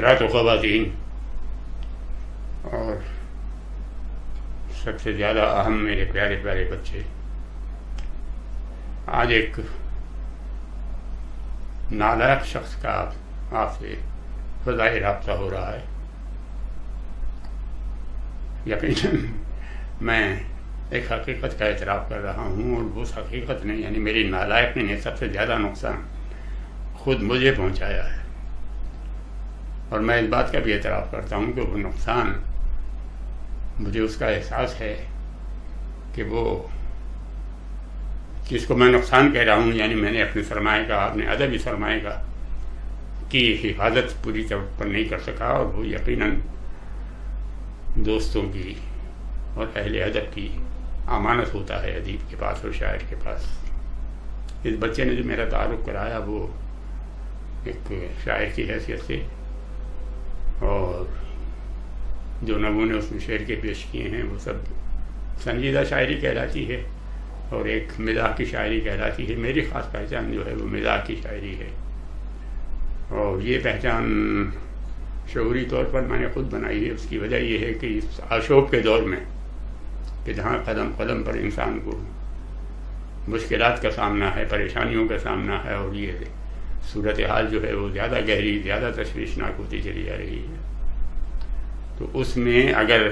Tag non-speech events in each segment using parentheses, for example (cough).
हजरात ख़वातीन और सबसे ज़्यादा अहम मेरे प्यारे प्यारे बच्चे। आज एक नालायक शख्स का आपसे फजाई रबता हो रहा है। यकीन मैं एक हकीकत का एतराफ़ कर रहा हूँ और उस हकीकत ने, यानी मेरी नालायक ने सबसे ज़्यादा नुकसान खुद मुझे पहुँचाया है। और मैं इस बात का भी एतराफ़ करता हूँ कि वो नुकसान मुझे उसका एहसास है कि वो जिसको मैं नुकसान कह रहा हूँ, यानी मैंने अपने सरमाए का, अपने अदबी सरमाए का, की हिफाजत पूरी तौर पर नहीं कर सका और वो यकीनन दोस्तों की और अहले अदब की अमानत होता है अदीब के पास और शायर के पास। इस बच्चे ने जो मेरा तारुफ कराया, वो एक शायर की हैसियत से और जो नमूने उसने शेर के पेश किए हैं, वो सब संजीदा शायरी कहलाती है और एक मिजाह की शायरी कहलाती है। मेरी ख़ास पहचान जो है वो मिजाह की शायरी है। और ये पहचान शहरी तौर पर मैंने खुद बनाई है। उसकी वजह यह है कि इस अशोक के दौर में कि जहाँ कदम कदम पर इंसान को मुश्किल का सामना है, परेशानियों का सामना है और ये सूरत हाल जो है वो ज़्यादा गहरी, ज़्यादा तशवीशनाक होती चली जा रही है। तो उसमें अगर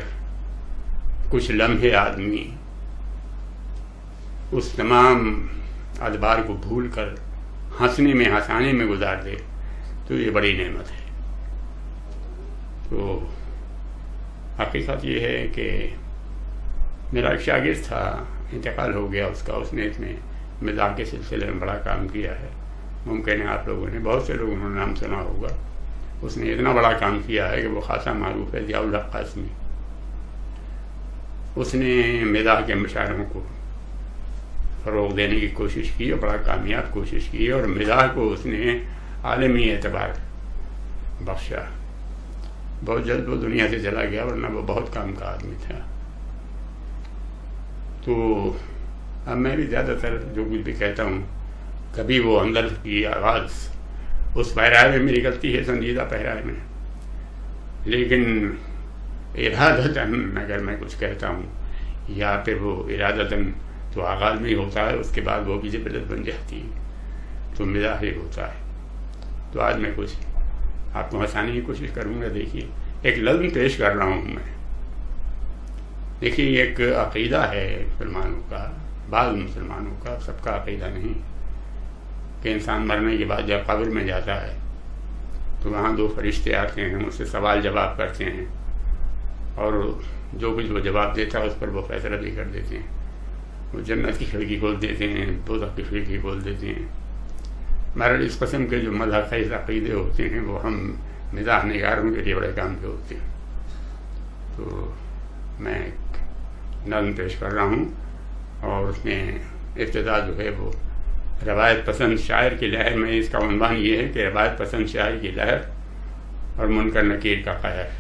कुछ लम्हे आदमी उस तमाम अदबार को भूल कर हंसने में, हंसाने में गुजार दे तो ये बड़ी नेमत है। तो हकीकत ये है कि मेरा एक शागिर था, इंतकाल हो गया उसका, उसने इसमें मिजाक के सिलसिले में बड़ा काम किया है। मुमकिन है आप लोगों ने, बहुत से लोगों ने नाम सुना होगा। उसने इतना बड़ा काम किया है कि वो खासा मारूफ है, जियाउल कासमी उसने मिजाह के मशारों को फ़रोग देने की कोशिश की और बड़ा कामयाब कोशिश की और मिजाह को उसने आलमी एतबार बख्शा। बहुत जल्द वो दुनिया से चला गया, वरना वो बहुत काम का आदमी था। तो अब मैं भी ज़्यादातर जो कुछ भी कहता हूँ कभी वो अंदर की आवाज़, उस पहराए में गलती है, संजीदा पहराए में। लेकिन इरादतन, अगर मैं कुछ कहता हूँ, या फिर वो इरादतन तो आगाज़ में ही होता है, उसके बाद वो भी ज़बरदस्त बन जाती है तो मिजाज ही होता है। तो आज मैं कुछ आपको हंसाने की कोशिश करूँगा, देखिए, एक लफ्ज़ पेश कर रहा हूँ मैं। देखिए, एक अकीदा है मुसलमानों का बाद मुसलमानों का, सबका अकीदा नहीं। कि इंसान मरने के बाद जब कब्र में जाता है तो वहाँ दो फरिश्ते आते हैं, उससे सवाल जवाब करते हैं। और जो कुछ वो जवाब देता है, उस पर वो फैसला भी कर देते हैं। वो जन्नत की खिड़की खोल देते हैं दो की खिड़की खोल देते हैं। मरल इस कस्म के जो खैज अकीदे होते हैं, वो हम मिजाज नगारों के लिए बड़े काम के होते हैं। तो मैं एक नज्म पेश कर रहा हूँ, और उसमें इब्तदा जो है वो रवायत पसंद शायर की लहर में इसका उनवान ये है कि रवायत पसंद शायर की लहर और मुनकर नकीर का कहर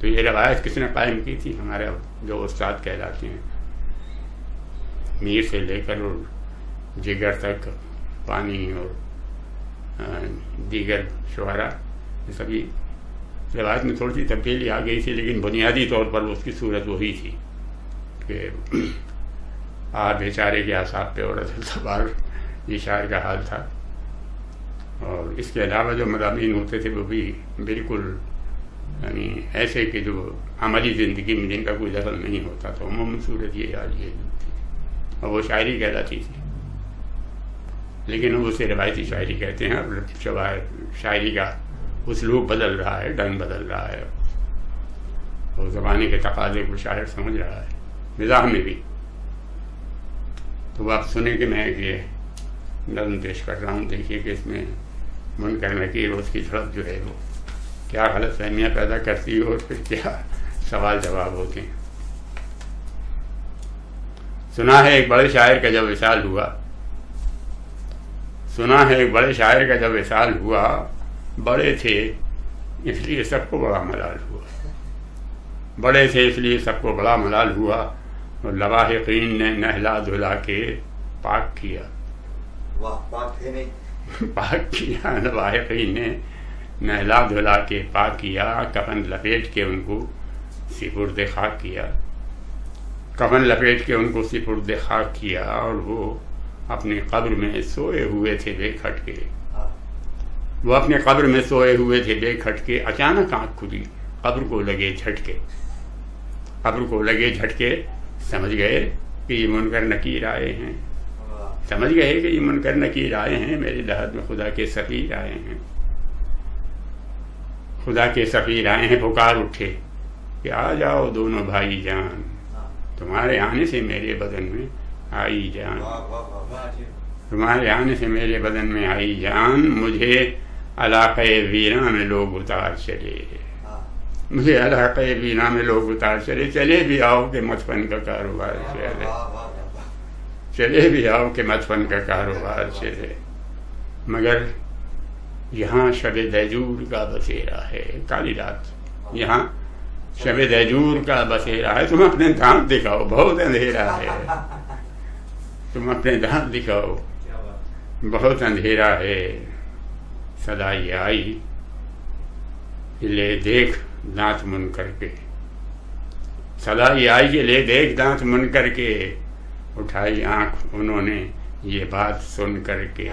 तो ये रवायत किसने कायम की थी? हमारे जो उस्ताद कहलाते हैं। मीर से लेकर और जिगर तक, पानी और दीगर शुरा सभी रवायत में थोड़ी सी तब्दीली आ गई थी, लेकिन बुनियादी तौर पर उसकी सूरत वही थी कि (clears throat) आ बेचारे के आसाब पे और सवार ये शायर का हाल था। और इसके अलावा जो मजामी होते थे, वो भी बिल्कुल, यानी ऐसे कि जो हमारी ज़िंदगी में जिनका कोई दखल नहीं होता तो अमूमन सूरत ये हाल ये थी। और वो शायरी कहलाती थी। लेकिन हम उसे रवायती शायरी कहते हैं। अब और शायरी का उसलूब बदल रहा है, ढंग बदल रहा है। और ज़माने के तकाजे को शायर समझ रहा है, मिजाह में भी। तो आप सुने कि मैं ये नज्म पेश कर रहा हूँ देखिए कि इसमें मुनकर नकीर उसकी झड़प जो है वो क्या गलत फहमियाँ पैदा करती है और फिर क्या सवाल जवाब होते हैं। सुना है एक बड़े शायर का जब विशाल हुआ। सुना है एक बड़े शायर का जब विशाल हुआ, बड़े थे, इसलिए सबको बड़ा मलाल हुआ। बड़े थे, इसलिए सबको बड़ा मलाल हुआ। और लवाहिकीन ने नहला धुला के पाक किया। वाह पाक थे नहीं। (laughs) पाक किया नवाहिकीन ने। नहला धुला के पाक किया कफन लपेट के उनको सिपुर्द खाक किया। कफन लपेट के उनको सिपुर्द खाक किया और वो अपनी कब्र में सोए हुए थे बेखट के। वो अपने कब्र में सोए हुए थे बेखट के अचानक आँख खुली। कब्र को लगे झटके। कब्र को लगे झटके समझ गए कि ये मुनकर नकीर आए हैं। समझ गए कि ये मुनकर नकीर आए हैं मेरे दहद में खुदा के सफ़ीर आए हैं। खुदा के सफ़ीर आए हैं पुकार उठे कि आ जाओ दोनों भाई जान। तुम्हारे आने से मेरे बदन में आई जान। तुम्हारे आने से मेरे बदन में आई जान। मुझे अलाक़ वीरा में लोग उतार चले। मुझे अलाक़ वीरा में लोग उतार चले। चले भी आओ के मचपन का कारोबार चले। चले भी आओ के मचपन का कारोबार चले। मगर यहाँ शब दजूर का बसेरा है, काली रात। यहाँ शब दजूर का बसेरा है। तुम अपने दांत दिखाओ, बहुत अंधेरा है। तुम अपने दांत दिखाओ, बहुत अंधेरा है। सदा ये आई, ले देख दांत मुन करके। सदा ये आई कि ले देख दांत मुन करके। उठाई आँख उन्होंने ये बात सुन करके।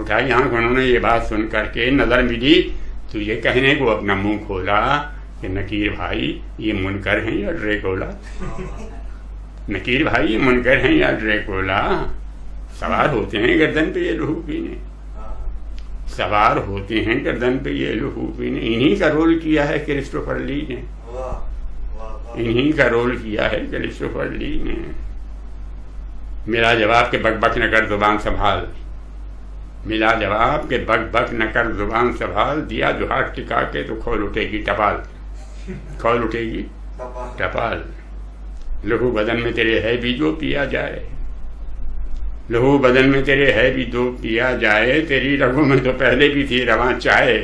उठाई आँख उन्होंने ये बात सुन करके नज़र मिली तो ये कहने को अपना मुँह खोला कि नकीर भाई ये मुनकर हैं या ड्रेकोला? (laughs) नकीर भाई ये मुनकर हैं या ड्रेकोला? सवार होते हैं गर्दन पे ये लहू पीने। सवार होते हैं गर्दन पे ये लहू पीने। इन्हीं का रोल किया है क्रिस्टोफर ली ने इन्हीं का रोल किया है क्रिस्टोफर ली ने। मेरा जवाब के बक बक न कर ज़ुबान संभाल। मिला जवाब के बक बक न कर ज़ुबान संभाल। दिया जो हाथ टिका के तो खोल उठेगी टपाल। खोल उठेगी टपाल। लहू बदन में तेरे है भी जो पिया जाए। लहू बदन में तेरे है भी दो पिया जाए। तेरी रगों में तो पहले भी थी रवा चाहे।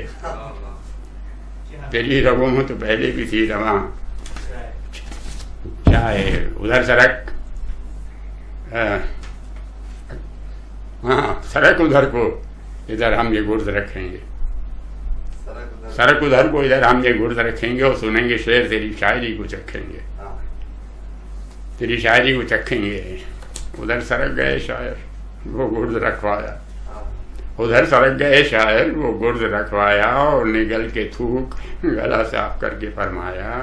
तेरी रगों में तो पहले भी थी रवा। चाहे उधर सड़क। हाँ सड़क उधर को। इधर हम ये गुर्द रखेंगे। सड़क उधर को, इधर हम ये गुर्द रखेंगे और सुनेंगे शेर, तेरी शायरी को चखेंगे। तेरी शायरी को चखेंगे। उधर सड़क गए शायर, वो गुर्द रखवाया। उधर सड़क गए शायर, वो गुर्द रखवाया और निगल के थूक, गला साफ़ करके फरमाया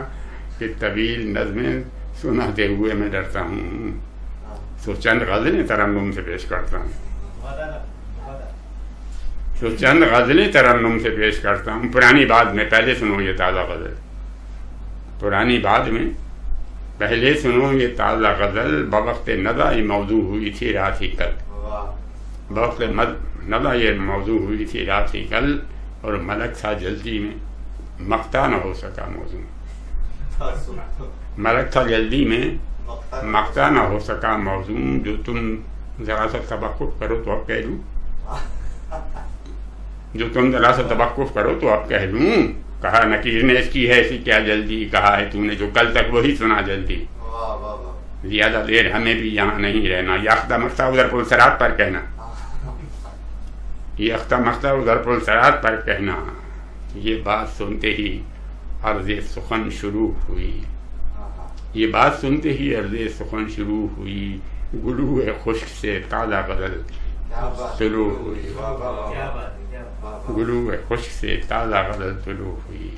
कि तवील नज़में सुनाते हुए मैं डरता हूँ। तो चंद गज़लें तरन्नुम से पेश करता हूँ। तो चंद गज़लें तरन्नुम से पेश करता हूँ। पुरानी बात में पहले सुनो ये ताज़ा गज़ल। पुरानी बात में पहले सुनो ये ताज़ा गज़ल। बवक्त नदा ये मौजू हुई थी रात ही कल। बवक्त नदा ये मौजू हुई थी रात ही कल और मलक था जल्दी में मकता न हो सका मौजू मलक था जल्दी में। मकता ना हो सका। मौजूम जो तुम ज़रा सा तबकुफ करो तो अब कह लूँ (laughs) जो तुम ज़रा सा तबकुफ करो तो अब कह लूँ कहा नकीर ने इसकी है ऐसी क्या जल्दी? कहा है तूने जो कल तक वही सुना जल्दी। ज़्यादा देर हमें भी यहाँ नहीं रहना। ये अख्ता मख्ता उधर पुल सरात पर कहना। (laughs) ये अख्ता मख्ता उधर पुल सरात पर कहना। ये बात सुनते ही अर्ज़ सुखन शुरू हुई। ये बात सुनते ही अर्ज़ सुखन शुरू हुई। गुलू खुश्क से ताज़ा गज़ल शुरू हुई। गुलू खुश्क से ताज़ा गज़ल शुरू हुई।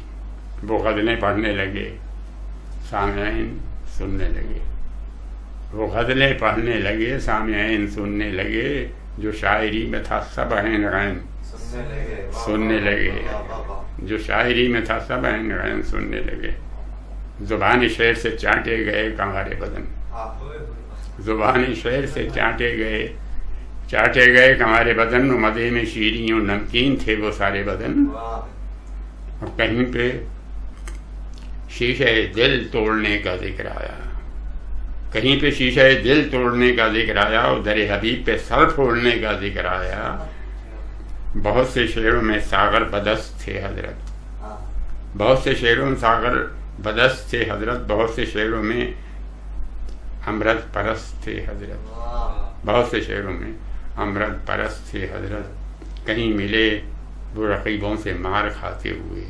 वो गज़लें पढ़ने लगे सामयन सुनने लगे। वो गज़लें पढ़ने लगे सामयन सुनने लगे। जो शायरी में था, सब हैं गैन सुनने लगे। जो शायरी में था, सब हैं गैन सुनने लगे। जुबानी शेर से चाटे गए कमारे बदन। ज़ुबान शेर से चाटे गए चाटे गए कमारे बदन मदे में शीरियों नमकीन थे वो सारे बदन। और कहीं पे शीशे दिल तोड़ने का ज़िक्र आया। कहीं पे शीशे दिल तोड़ने का ज़िक्र आया और दर हबीब पे सर फोड़ने का ज़िक्र आया। बहुत से शेरों में सागर बदस थे हज़रत। बहुत से शेरों में सागर बदस थे हज़रत, बहुत से शेरों में अमृत परस थे हज़रत। बहुत से शेरों में अमृत परस थे हज़रत। कहीं मिले वो रकीबों से मार खाते हुए।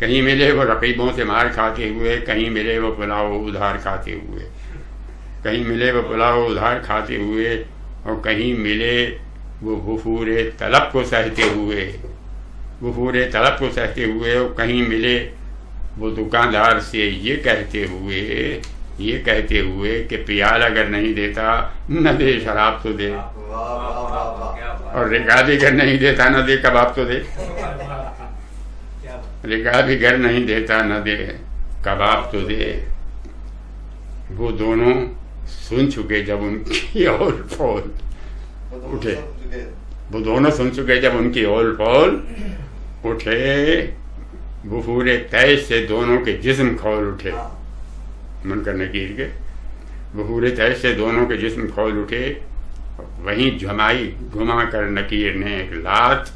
कहीं मिले वो रकीबों से मार खाते हुए, कहीं मिले वो पुलाव उधार खाते हुए। कहीं मिले वो पुलाव उधार खाते हुए और कहीं मिले वो भूफूर तलब को सहते हुए। भूफूर तलब को सहते हुए और कहीं मिले वो दुकानदार से ये कहते हुए, ये कहते हुए कि प्याल अगर नहीं देता, न दे शराब तो दे। और रिकाब भी घर नहीं देता, न दे कबाब तो दे। रिकाब भी घर नहीं देता, न दे कबाब तो दे। वो दोनों सुन चुके जब उनकी ओल फोल उठे। वो दोनों सुन चुके जब उनकी ओल फोल उठे। बुफूरे तय से दोनों के जिस्म खोल उठे। मुनकर नकीर के बुफूरे तय से दोनों के जिस्म खोल उठे। वहीं जमाई घुमा कर नकीर ने एक लात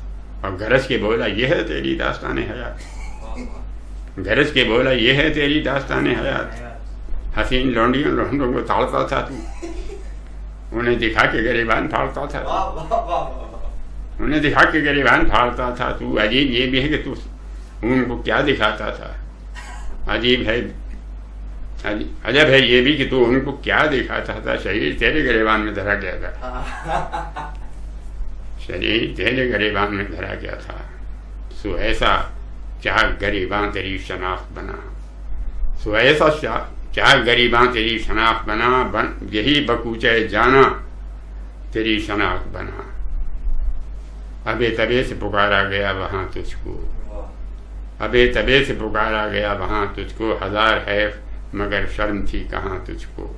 और गरज के बोला, यह है तेरी दास्तान हयात गरज के बोला, यह है तेरी दास्तान हयात हसीन लौंडियों लौंडों को ताड़ता था तू। उन्हें दिखा के गरीबान फाड़ता था उन्हें दिखा के गरीबान फाड़ता था तू। अजीब ये भी है कि तू उनको क्या दिखाता था? अजीब है। अजब है ये भी कि तू उनको क्या दिखाता था? शरीर तेरे गरीबान में धरा गया था। (laughs) शरीर तेरे गरीबान में धरा गया था। सो ऐसा चाह गरीबान तेरी शनाख्त बना? सो ऐसा क्या गरीबा तेरी शनाख्त बना? बन यही बकूचे जाना तेरी शनाख्त बना। अबे तबे से पुकारा गया वहाँ तुझको। अबे तबे से पुकारा गया, वहाँ तुझको हज़ार है, मगर शर्म थी कहाँ तुझको?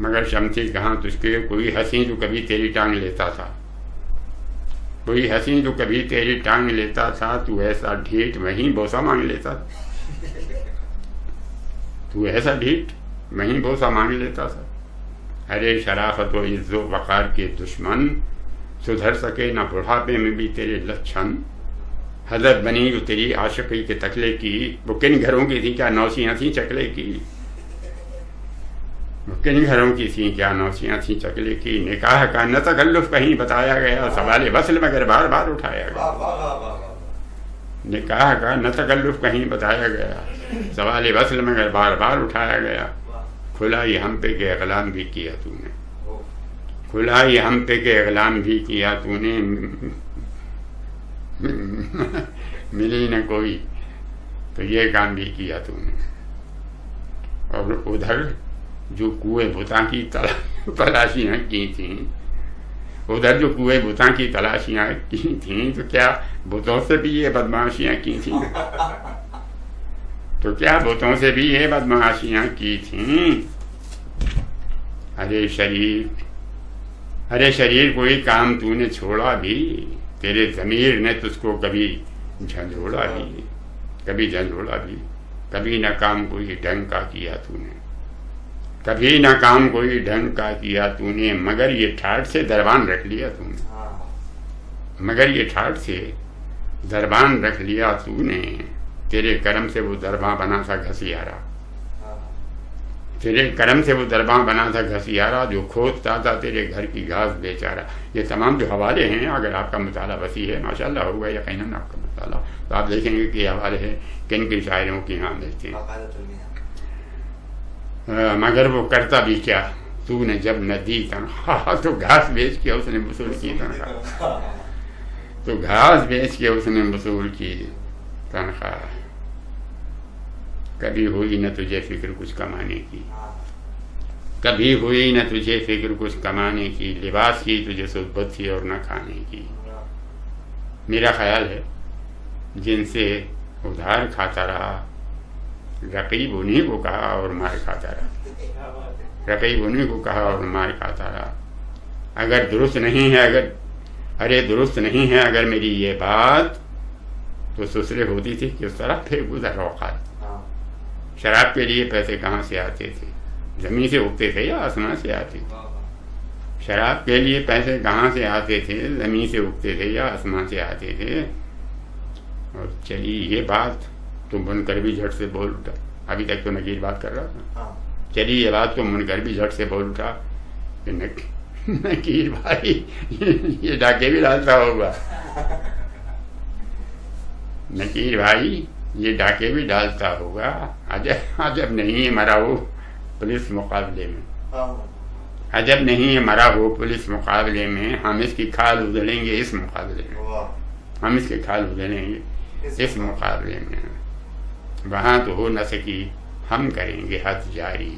मगर शर्म थी कहाँ तुझके कोई हसी जो कभी तेरी टांग लेता था। कोई हसी जो कभी तेरी टांग लेता था, तू ऐसा ढीठ वहीं बोसा मांग लेता तू ऐसा ढीठ वहीं बोसा मांग लेता था। अरे शराफत व इज्जो वक़ार के दुश्मन, सुधर सके ना बुढ़ापे में भी तेरे लक्षण। हज़रत बनी जो तेरी आशिकी के तकले की वो किन घरों की थी क्या नौसियाँ थी चकले की? वो किन घरों की थी क्या नौसियाँ थी चकले की? निकाह का न तकल्लुफ कहीं बताया गया सवाल वसल मगर बार बार उठाया गया। निकाह का न तकल्लुफ कहीं बताया गया सवाल वसल मगर बार बार उठाया गया। खुला ये हम पे के अगलाम भी किया तूने। खुला ये हम पे के अगलाम भी किया तूने। (laughs) मिली न कोई तो ये काम भी किया तूने और उधर जो कुएँ भूता (laughs) की तलाशियाँ की थी, उधर जो कुएँ बुता की तलाशियाँ की थी तो क्या भूतों से भी ये बदमाशियाँ की थी? तो क्या भूतों से भी ये बदमाशियाँ की थी? अरे शरीर अरे शरीर कोई काम तूने छोड़ा भी? तेरे जमीर ने तुझको कभी झंझोड़ा भी कभी झंझोड़ा भी कभी ना काम कोई ढंग का किया तूने कभी ना काम कोई ढंग का किया तूने, मगर ये ठाट से दरबान रख लिया तूने। मगर ये ठाट से दरबान रख लिया तूने तेरे कर्म से वो दरबा बना था घसियारा हाँ। तेरे कर्म से वो दरबा बना था, घसियारा, जो खोदता था तेरे घर की घास बेचारा। ये तमाम जो हवाले हैं, अगर आपका मताला वसी है, माशाल्लाह होगा या कहीं ना आपका मताला। तो आप देखेंगे कि हवाले हैं, किन किन शायरों की यहाँ मिलते हैं। मगर वो करता भी क्या? तूने जब न दी तनख्वाह तो घास बेच के उसने वसूल की तनख्वाह। तो घास बेच के उसने वसूल की तनख्वाह। कभी हुई न तुझे फ़िक्र कुछ कमाने की। कभी हुई न तुझे फ़िक्र कुछ कमाने की, लिबास की तुझे सुबत थी और न खाने की। मेरा ख्याल है, जिनसे उधार खाता रहा रकीब उन्हीं को कहा और मार खाता रहा। रकीब उन्हीं को कहा और मार खाता रहा। अगर दुरुस्त नहीं है, अगर, अरे दुरुस्त नहीं है, अगर मेरी ये बात तो ससुरे होती थी कि उस तरह फिर गुजर औकात शराब के लिए पैसे कहाँ से आते थे? ज़मीन से उगते थे या आसमान से आते थे? शराब के लिए पैसे कहाँ से आते थे? ज़मीन से उगते थे या आसमान से आते थे? और चलिए ये बात तो मुनकर भी झट से बोल उठा। अभी तक तो नकीर बात कर रहा था। हाँ। चलिए ये बात तो मुनकर भी झट से बोल उठा। कि नकीर भाई ये डाके भी डालता होगा। (laughs) नकीर भाई ये डाके भी डालता होगा। अजब अजब नहीं है मरा वो पुलिस मुकाबले में। अजब नहीं है मरा वो पुलिस मुकाबले में। हम इसकी खाल उधड़ेंगे इस मुकाबले में। हम इसकी खाल उधड़ेंगे इस मुकाबले में। वहाँ तो हो न सकी। हम करेंगे हद जारी।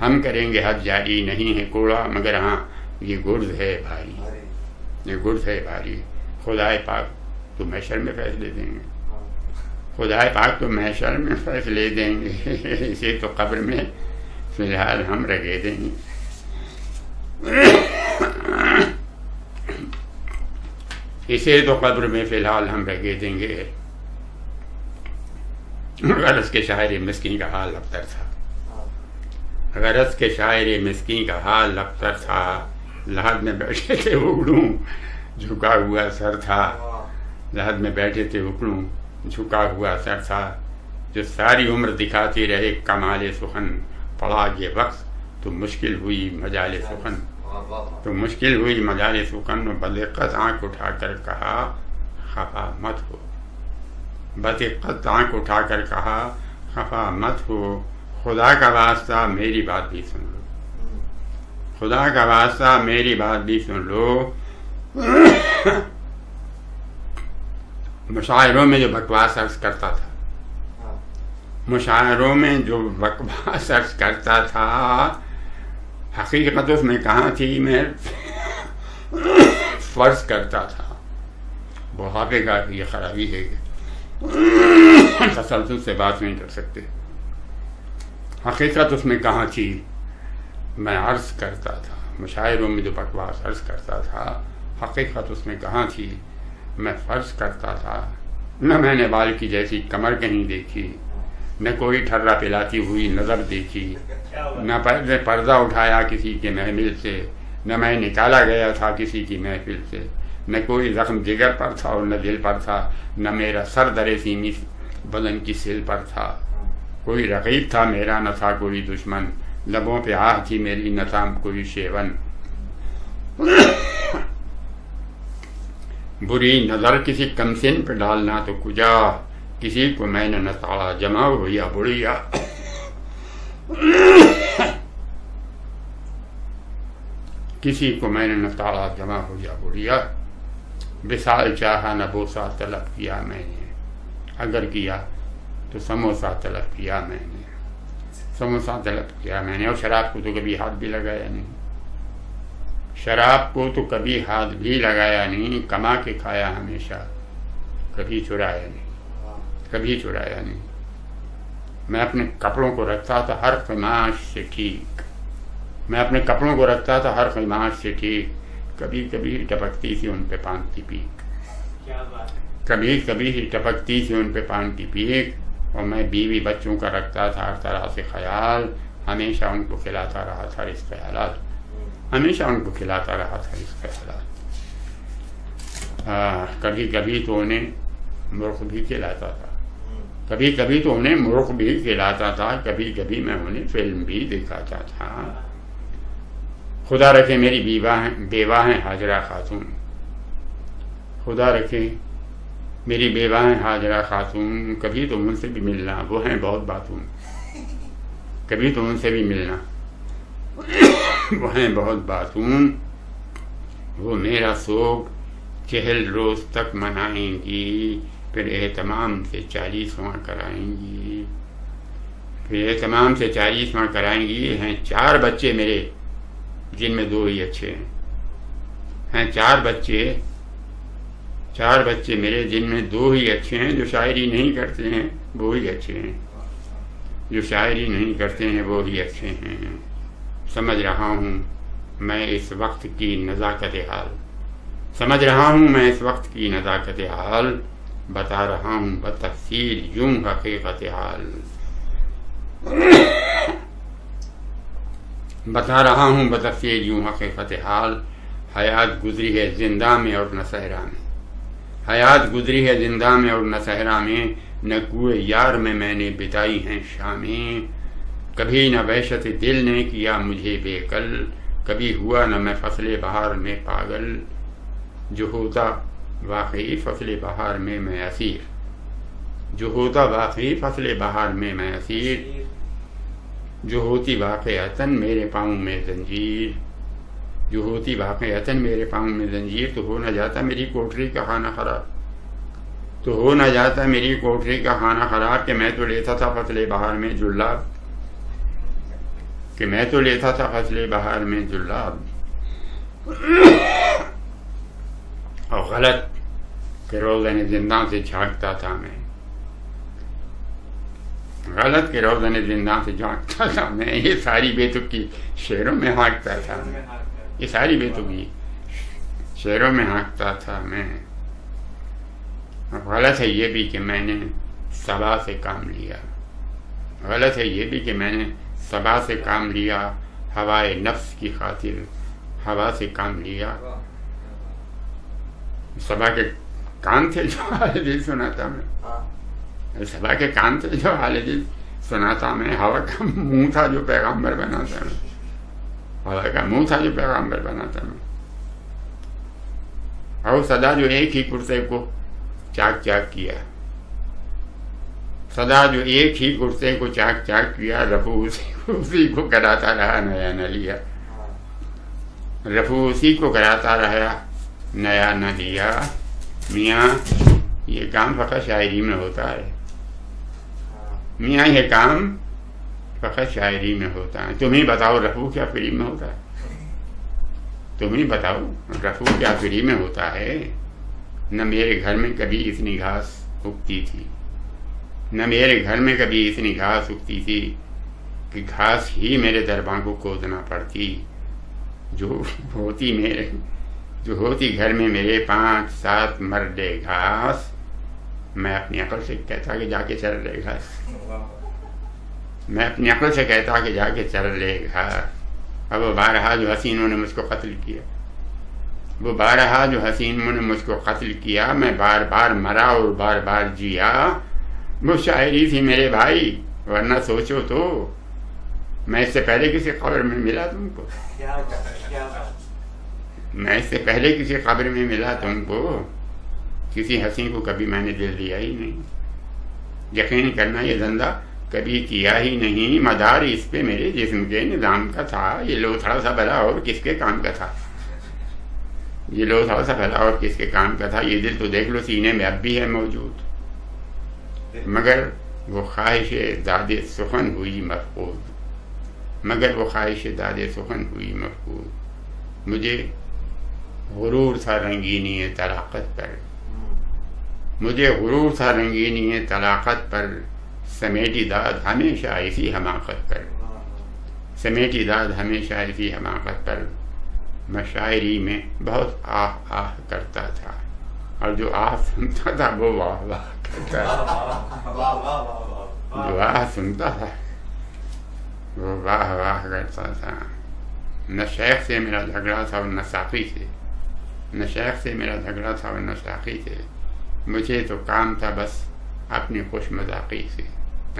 हम करेंगे हद जारी। नहीं है कोड़ा मगर हाँ ये गुर्ज है भारी। ये गुर्ज है भारी। खुदाए पाक तो मैशर में फैसले देंगे। खुदाए पाक तो मैशर में फैसले देंगे। (laughs) इसे तो कब्र में फ़िलहाल हम रगे देंगे। (coughs) इसे तो कब्र में फ़िलहाल हम रगे देंगे। गरज के शायर मिसकिन का हाल अबतर था। गरज के शायर मिसकिन का हाल अबतर था। लहद में बैठे थे उगड़ू, झुका हुआ सर था। लहद में बैठे थे उगड़ू झुका हुआ सर था, जो सारी उम्र दिखाती रहे कमाल सुखन पड़ा ये वक्त तो मुश्किल हुई मजाल सुखन। तो मुश्किल हुई मजाल सुखन बदिक्कत आँख उठाकर कहा, खफा मत हो। बदिक्कत आँख उठाकर कहा, खफा मत हो। खुदा का वास्ता मेरी बात भी सुन लो। खुदा का वास्ता मेरी बात भी सुन लो। मुशायरों में जो बकवास अर्ज़ करता था। मुशायरों में जो बकवास अर्ज़ करता था हकीकत उसमें कहा थी मैं फ़र्ज़ करता था। बुढ़ापे का ये खराबी है। तसलसल से बात नहीं कर सकते। हकीकत उसमें कहाँ थी मैं अर्ज़ करता था। मुशायरों में जो बकवास अर्ज़ करता था हकीकत उसमें कहाँ थी मैं फ़र्ज़ करता था। न मैंने बाल की जैसी कमर कहीं देखी, न कोई ठर्रा पिलाती हुई नज़र देखी, न पर्दा उठाया किसी के महमिल से, न मैं निकाला गया था किसी की महफिल से, न कोई जख्म जिगर पर था और न दिल पर था, न मेरा सर दरे सीमी बदन की सिल पर था। कोई रकीब था मेरा, न था कोई दुश्मन, लबों पे आह थी मेरी, न था कोई शेवन। बुरी नज़र किसी कमसिन पे डालना तो कुजा। किसी को मैंने न ताड़ा जमा हुआ बुढ़िया (coughs) किसी को मैंने न ताड़ा जमा हो या बुढ़िया विशाल चाहा न बोसा तलब किया मैंने। अगर किया तो समोसा तलब किया मैंने। समोसा तलब किया मैंने, और शराब को तो कभी हाथ भी लगाया नहीं। शराब को तो कभी हाथ भी लगाया नहीं कमा के खाया हमेशा। कभी चुराया नहीं। कभी चुराया नहीं। मैं अपने कपड़ों को रखता था हर खमाश से ठीक। मैं अपने कपड़ों को रखता था हर खमाश से ठीक। कभी कभी टपकती थी उन पे पान की पीक। कभी कभी ही। टपकती थी उन पे पान की पीक। और मैं बीवी बच्चों का रखता था हर तरह से ख्याल हमेशा उनको खिलाता रहा था इस ख्याल हमेशा उनको खिलाता रहा था इस ख्याल कभी कभी तो उन्हें मुर्ख भी खिलाता था। कभी कभी तो उन्हें मुर्ख भी खिलाता था। कभी कभी मैं उन्हें फ़िल्म भी दिखाता था। खुदा रखे मेरी बीवा हैं, बेवा हैं हाजरा खातून। खुदा रखे मेरी बेवा हैं हाजरा खातून। कभी तो उनसे भी मिलना, वो हैं बहुत बातून। कभी तो उनसे भी मिलना। वो हैं बहुत बातून। वो मेरा शोक चहल रोज तक मनाएँगी, फिर एहतमाम से चालीसवां कराएँगी। फिर एहतमाम से चालीसवां कराएँगी, हैं चार बच्चे मेरे, जिनमें दो ही अच्छे हैं। हैं चार बच्चे चार बच्चे मेरे, जिनमें दो ही अच्छे हैं, जो शायरी नहीं करते हैं, वो ही अच्छे हैं। जो शायरी नहीं करते हैं, वो ही अच्छे हैं। समझ रहा हूँ मैं इस वक्त की नज़ाकत हाल। समझ रहा हूँ मैं इस वक्त की नज़ाकत हाल। बता रहा हूँ बतफसील यूँ हकीकत हाल। बता रहा हूँ बतफसील यूँ हकीकत हाल। हयात गुजरी है ज़िंदा में और न सहरा में। हयात गुजरी है ज़िंदा में और न सहरा में। न कुए यार में मैंने बिताई हैं शामें। कभी न वहशत दिल ने किया मुझे बेकल, कभी हुआ न मैं फसले बहार में पागल। जो होता वाकई फ़सल बहार में मैं असीर। जो होता वाकई फ़सल बहार में मैं असीर। जो होती वाक़तन मेरे पाँव में जंजीर। जो होती वाक़तन मेरे पाँव में जंजीर तो हो ना जाता मेरी कोठरी का खाना खराब। तो हो ना जाता मेरी कोठरी का खाना खराब कि मैं तो लेता था फ़सल बहार में जुल्लाब। कि मैं तो लेता था फसले बहार में जुल्लाब और गलत के रोज़न ज़िंदा से झाँकता था मैं। गलत के रोज़न ज़िंदा से झाँकता था मैं। ये सारी बेतुकी शेरों में हाँकता था मैं ये सारी बेतुकी शेरों में हाँकता था मैं। गलत है ये भी कि मैंने सबा से काम लिया। गलत है ये भी कि मैंने सबा से काम लिया, हवाए नफ्स की खातिर हवा से काम लिया। सभा के कान थे जो हाल सुनाता मैं। सभा के कान थे जो हाल सुनाता मैं। हवा का मुँह था जो पैगाम्बर बनाता मैं। हवा का मुँह था जो पैगाम्बर बनाता मैं। और सदा जो एक ही कुर्ते को चाक चाक किया। सदा जो एक ही कुर्ते को चाक चाक किया रफू उसी उसी को कराता रहा नया न लिया रफू उसी को कराता रहा नया न लिया मियाँ, ये काम फ़कत शायरी में होता है। मियाँ, ये काम फ़कत शायरी में होता है। तुम ही बताओ रफू क्या फ्री में होता है। तुम ही बताओ रफू क्या फ्री में होता है। न मेरे घर में कभी इतनी घास उगती थी। न मेरे घर में कभी इतनी घास उगती थी। कि घास ही मेरे दरबार को खोदना पड़ती। जो होती मेरे, जो होती घर में मेरे पाँच सात मरडे घास, मैं अपनी अकल से कहता कि जाके चल रहे घास। मैं अपनी अकल से कहता कि जाके चल रहे घास। अब बारहा जो हसीनों ने मुझको कत्ल किया। वो बारहा जो हसीनों ने मुझको कत्ल किया, मैं बार बार मरा और बार बार जिया। वो शायरी थी मेरे भाई, वरना सोचो तो मैं इससे पहले किसी खबर में मिला तुमको? क्या क्या मैं इससे पहले किसी खबर में मिला तुमको? किसी हसी को कभी मैंने दिल दिया ही नहीं। यकीन करना ये धंधा कभी किया ही नहीं। मदार इस पे मेरे जिस्म के निज़ाम का था। ये लो थोड़ा सा भला और किसके काम का था? ये लो थोड़ा सा भला और किसके काम का था? ये दिल तो देख लो सीने में अब भी है मौजूद। मगर वो ख्वाहिश दाद सुखन हुई महफूज मगर वो ख्वाहिश दाद सुखन हुई महफूज मुझे गुरूर था रंगीनी तलाक़त पर। मुझे गुरूर था रंगीनी तलाक़त पर। समेटी दाद हमेशा इसी हमाकत पर। समेटी दाद हमेशा इसी हमाकत पर। मैं शायरी में बहुत आह आह करता था। और जो आह सुनता था वो वाह वाह करता था। जो आह सुनता था। वो वाह वाह करता था। न शेख से मेरा झगड़ा था और न साफी से। न शेख से मेरा झगड़ा था और न साकी से। मुझे तो काम था बस अपनी खुश मजाकी से।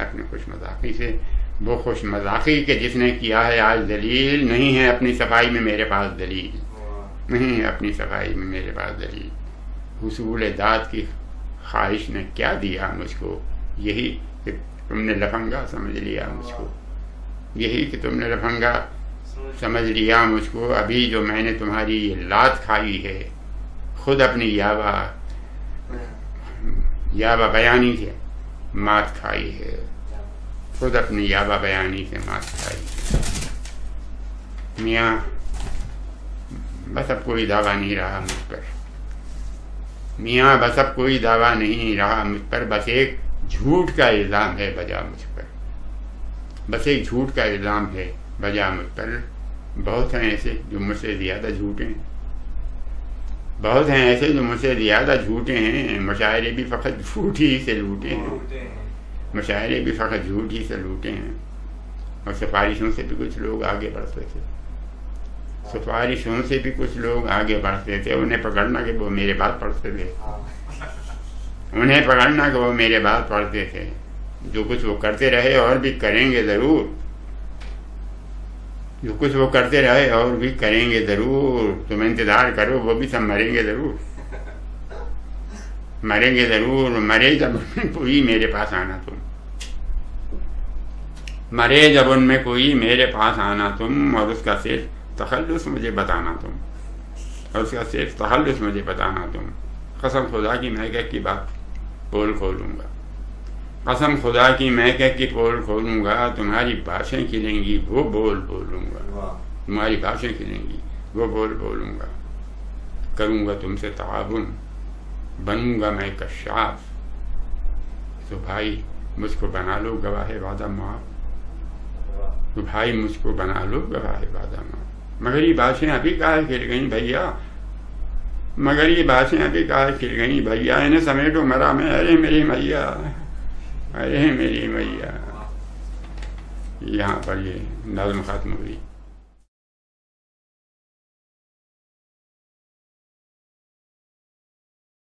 अपनी खुश मजाकी से। वो खुश मजाकी के जिसने किया है आज दलील, नहीं है अपनी सफ़ाई में मेरे पास दलील। नहीं है अपनी सफ़ाई में मेरे पास दलील। हसूल दाद की ख्वाहिश ने क्या दिया मुझको? यही कि तुमने लफंगा समझ लिया मुझको। यही कि तुमने लफंगा समझ लिया मुझको, अभी जो मैंने तुम्हारी ये लात खाई है, खुद अपनी याबा याबा बयानी से मात खाई है। खुद अपनी याबा बयानी से मात खाई मियाँ, बस अब कोई दावा नहीं रहा मुझ पर। मियाँ, बस अब कोई दावा नहीं रहा मुझ पर, बस एक झूठ का इल्ज़ाम है बजा मुझ पर। बस एक झूठ का इल्ज़ाम है बजा पर बहुत हैं ऐसे जो मुझसे ज़्यादा झूठे हैं। बहुत हैं ऐसे जो मुझसे ज़्यादा झूठे हैं मुशायरे भी फ़कत झूठ ही से लूटे हैं। मुशायरे भी फ़कत झूठ ही से लूटे हैं। और सिफारिशों से भी कुछ लोग आगे बढ़ते थे। सिफारिशों से भी कुछ लोग आगे बढ़ते थे। उन्हें पकड़ना कि वो मेरे बात पढ़ते थे। उन्हें पकड़ना कि वो मेरे बात पढ़ते थे। जो कुछ वो करते रहे और भी करेंगे ज़रूर। जो कुछ वो करते रहे और भी करेंगे ज़रूर। तुम इंतज़ार करो, वो भी सब मरेंगे ज़रूर। मरेंगे ज़रूर। मरे जब उनमें कोई मेरे पास आना तुम। मरे जब उनमें कोई मेरे पास आना तुम और उसका सिर्फ़ तखल्लुस मुझे बताना तुम। और उसका सिर्फ़ तखल्लुस मुझे बताना तुम। कसम खुदा की मैं कह की बात बोल खोलूँगा। कसम खुदा की मैं कह की पोल खोलूँगा तुम्हारी बातें खिलेंगी वो बोल बोलूँगा। तुम्हारी बातें खिलेंगी वो बोल बोलूँगा। करूँगा तुमसे ताउन बनूँगा मैं कशाफ तो भाई मुझको बना लो गवाह वादा माफ़। तो भाई मुझको बना लो गवाह वादा माफ़। मगर ये बातें अभी कहा खिल गई भैया? मगर ये बातें अभी कहा खिल गई? भैया इन्हें समेटो मरा मैं अरे मेरी मैया। अरे मेरी मैया यहाँ पर ये नज्म खत्म हुई।